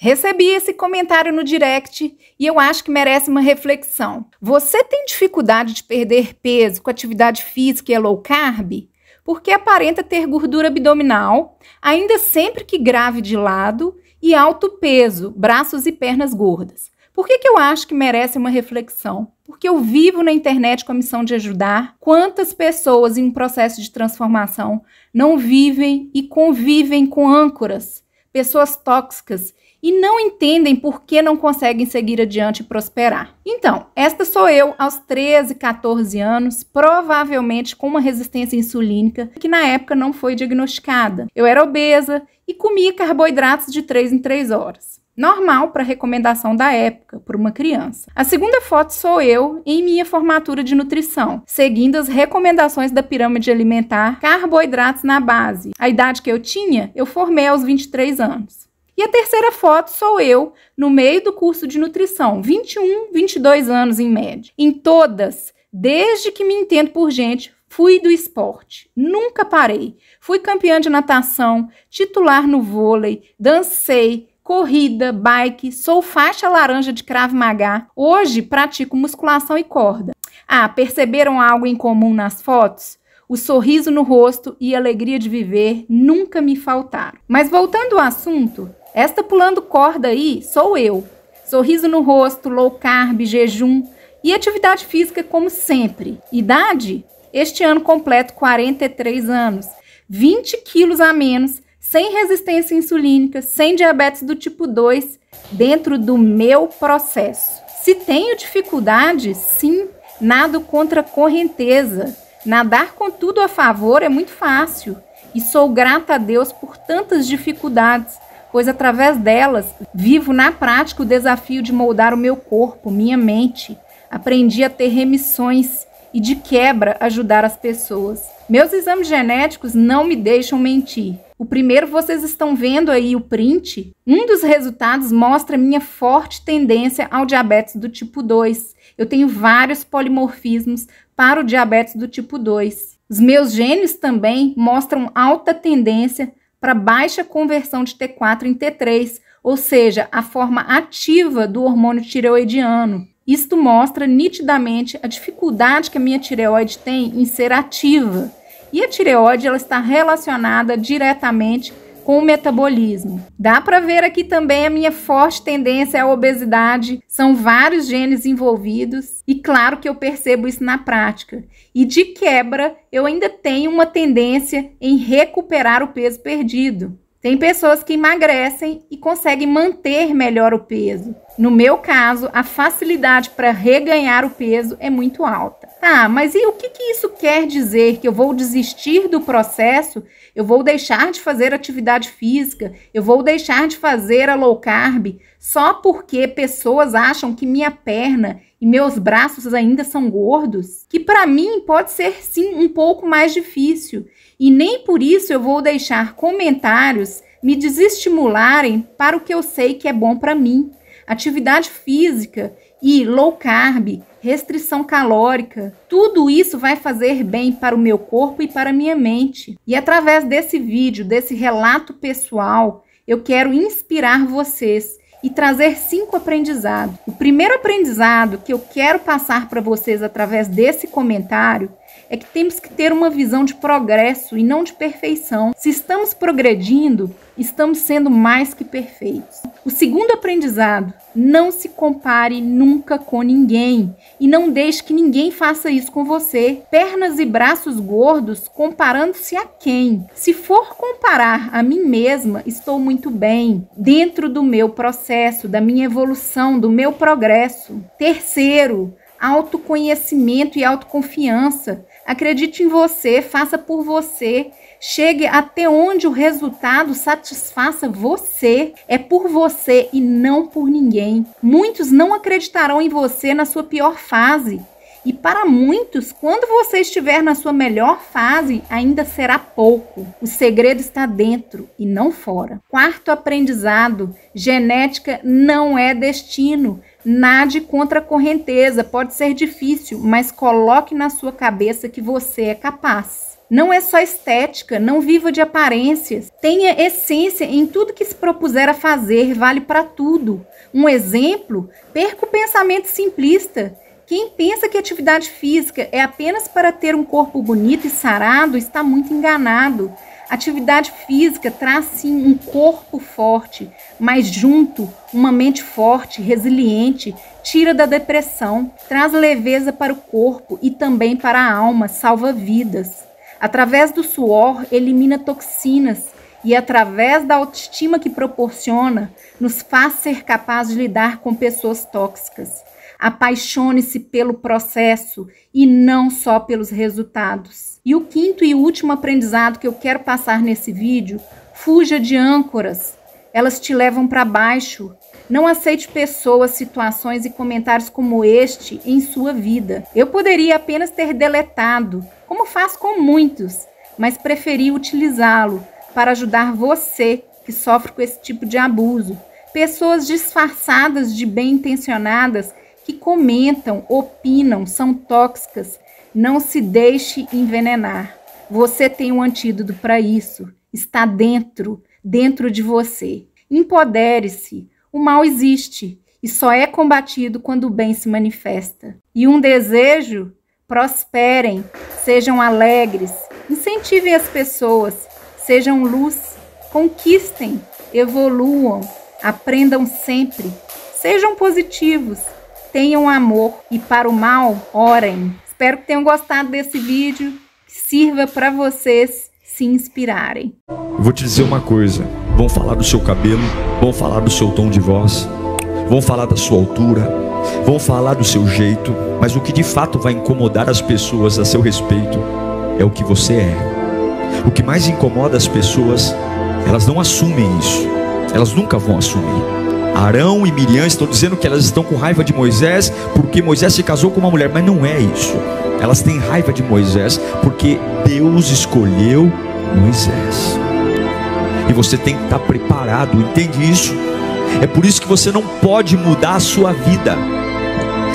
Recebi esse comentário no direct e eu acho que merece uma reflexão. Você tem dificuldade de perder peso com atividade física e low carb? Porque aparenta ter gordura abdominal, ainda sempre que grave de lado, e alto peso, braços e pernas gordas. Por que, que eu acho que merece uma reflexão? Porque eu vivo na internet com a missão de ajudar. Quantas pessoas em um processo de transformação não vivem e convivem com âncoras, pessoas tóxicas e não entendem por que não conseguem seguir adiante e prosperar. Então, esta sou eu aos 13, 14 anos, provavelmente com uma resistência insulínica que na época não foi diagnosticada. Eu era obesa e comia carboidratos de 3 em 3 horas. Normal para recomendação da época, por uma criança. A segunda foto sou eu em minha formatura de nutrição, seguindo as recomendações da pirâmide alimentar, carboidratos na base. A idade que eu tinha, eu formei aos 23 anos. E a terceira foto sou eu, no meio do curso de nutrição, 21, 22 anos em média. Em todas, desde que me entendo por gente, fui do esporte. Nunca parei. Fui campeã de natação, titular no vôlei, dancei, corrida, bike, sou faixa laranja de Krav Maga. Hoje pratico musculação e corda. Ah, perceberam algo em comum nas fotos? O sorriso no rosto e a alegria de viver nunca me faltaram. Mas voltando ao assunto, esta pulando corda aí sou eu. Sorriso no rosto, low carb, jejum e atividade física como sempre. Idade? Este ano completo 43 anos. 20 quilos a menos, sem resistência insulínica, sem diabetes do tipo 2, dentro do meu processo. Se tenho dificuldade, sim, nado contra correnteza. Nadar com tudo a favor é muito fácil. E sou grata a Deus por tantas dificuldades pois através delas vivo na prática o desafio de moldar o meu corpo, minha mente. Aprendi a ter remissões e, de quebra, ajudar as pessoas. Meus exames genéticos não me deixam mentir. O primeiro, vocês estão vendo aí o print. Um dos resultados mostra minha forte tendência ao diabetes do tipo 2. Eu tenho vários polimorfismos para o diabetes do tipo 2. Os meus genes também mostram alta tendência para baixa conversão de T4 em T3, ou seja, a forma ativa do hormônio tireoidiano. Isto mostra nitidamente a dificuldade que a minha tireoide tem em ser ativa. E a tireoide ela está relacionada diretamente com o metabolismo. Dá para ver aqui também a minha forte tendência à obesidade. São vários genes envolvidos e claro que eu percebo isso na prática. E de quebra, eu ainda tenho uma tendência em recuperar o peso perdido. Tem pessoas que emagrecem e conseguem manter melhor o peso. No meu caso, a facilidade para reganhar o peso é muito alta. Tá, mas e o que, que isso quer dizer? Que eu vou desistir do processo? Eu vou deixar de fazer atividade física? Eu vou deixar de fazer a low carb só porque pessoas acham que minha perna e meus braços ainda são gordos? Que para mim pode ser sim um pouco mais difícil. E nem por isso eu vou deixar comentários me desestimularem para o que eu sei que é bom para mim. Atividade física e low carb, restrição calórica, tudo isso vai fazer bem para o meu corpo e para a minha mente. E através desse vídeo, desse relato pessoal, eu quero inspirar vocês e trazer cinco aprendizados. O primeiro aprendizado que eu quero passar para vocês através desse comentário é que temos que ter uma visão de progresso e não de perfeição. Se estamos progredindo, estamos sendo mais que perfeitos. O segundo aprendizado: não se compare nunca com ninguém e não deixe que ninguém faça isso com você. Pernas e braços gordos comparando-se a quem? Se for comparar a mim mesma, estou muito bem dentro do meu processo, da minha evolução, do meu progresso. Terceiro, autoconhecimento e autoconfiança. Acredite em você, faça por você. Chegue até onde o resultado satisfaça você. É por você e não por ninguém. Muitos não acreditarão em você na sua pior fase. E para muitos, quando você estiver na sua melhor fase, ainda será pouco. O segredo está dentro e não fora. Quarto aprendizado: genética não é destino. Nade contra a correnteza, pode ser difícil, mas coloque na sua cabeça que você é capaz. Não é só estética, não viva de aparências. Tenha essência em tudo que se propuser a fazer, vale para tudo. Um exemplo, perca o pensamento simplista. Quem pensa que atividade física é apenas para ter um corpo bonito e sarado está muito enganado. Atividade física traz sim um corpo forte, mas junto uma mente forte, resiliente, tira da depressão, traz leveza para o corpo e também para a alma, salva vidas. Através do suor, elimina toxinas e, através da autoestima que proporciona, nos faz ser capazes de lidar com pessoas tóxicas. Apaixone-se pelo processo e não só pelos resultados. E o quinto e último aprendizado que eu quero passar nesse vídeo: fuja de âncoras. Elas te levam para baixo. Não aceite pessoas, situações e comentários como este em sua vida. Eu poderia apenas ter deletado, como faço com muitos, mas preferi utilizá-lo para ajudar você que sofre com esse tipo de abuso. Pessoas disfarçadas de bem intencionadas que comentam, opinam, são tóxicas. Não se deixe envenenar. Você tem um antídoto para isso. Está dentro, dentro de você. Empodere-se. O mal existe e só é combatido quando o bem se manifesta. E um desejo: prosperem, sejam alegres, incentivem as pessoas, sejam luz, conquistem, evoluam, aprendam sempre, sejam positivos, tenham amor e para o mal, orem. Espero que tenham gostado desse vídeo, que sirva para vocês se inspirarem. Vou te dizer uma coisa: vão falar do seu cabelo, vão falar do seu tom de voz, vão falar da sua altura, vão falar do seu jeito, mas o que de fato vai incomodar as pessoas a seu respeito é o que você é. O que mais incomoda as pessoas, elas não assumem isso. Elas nunca vão assumir. Arão e Miriam estão dizendo que elas estão com raiva de Moisés porque Moisés se casou com uma mulher, mas não é isso. Elas têm raiva de Moisés porque Deus escolheu Moisés. E você tem que estar preparado, entende isso? É por isso que você não pode mudar a sua vida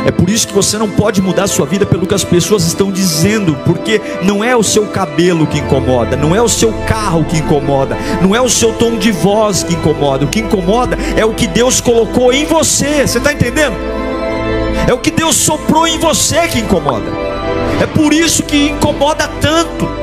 é por isso que você não pode mudar a sua vida pelo que as pessoas estão dizendo, porque não é o seu cabelo que incomoda, não é o seu carro que incomoda, não é o seu tom de voz que incomoda. O que incomoda é o que Deus colocou em você. Você está entendendo? É o que Deus soprou em você que incomoda. É por isso que incomoda tanto.